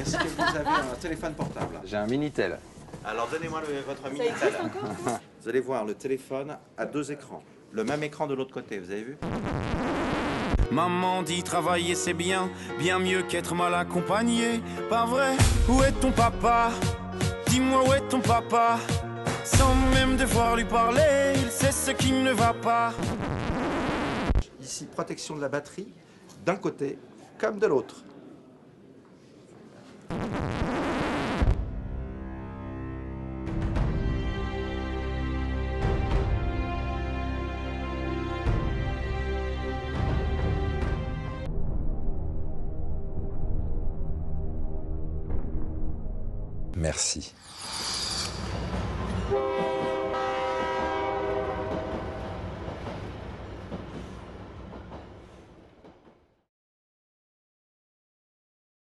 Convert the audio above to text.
Est-ce que vous avez un téléphone portable? J'ai un Minitel. Alors donnez-moi votre Ça Minitel. existe encore ça? Vous allez voir le téléphone à deux écrans. Le même écran de l'autre côté, vous avez vu? Maman dit travailler c'est bien, bien mieux qu'être mal accompagné. Pas vrai? Où est ton papa? Dis-moi où est ton papa? Sans même devoir lui parler, il sait ce qui ne va pas. Ici, protection de la batterie, d'un côté comme de l'autre. Merci.